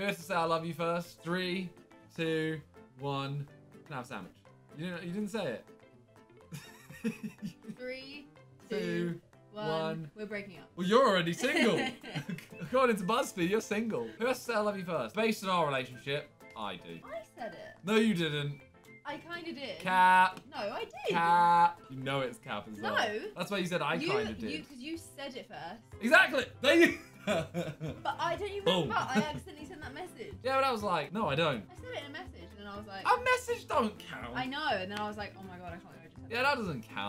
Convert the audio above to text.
Who has to say I love you first? Three, two, one. Can I have a sandwich? You didn't. You didn't say it. Three, two, two, one. one. We're breaking up. Well, you're already single. According to BuzzFeed, you're single. Who has to say I love you first? Based on our relationship, I do. I said it. No, you didn't. I kind of did. Cap. No, I did. Cap. You know it's Cap as well. No. That's why you said I you, kind of you, did. because you said it first. Exactly. There you. But I don't even remember? I accidentally sent that message. Yeah, but I was like, no, I don't. I said it in a message, and then I was like, A message don't count. I know, and then I was like, oh my god, I can't believe I just said Yeah, that doesn't count.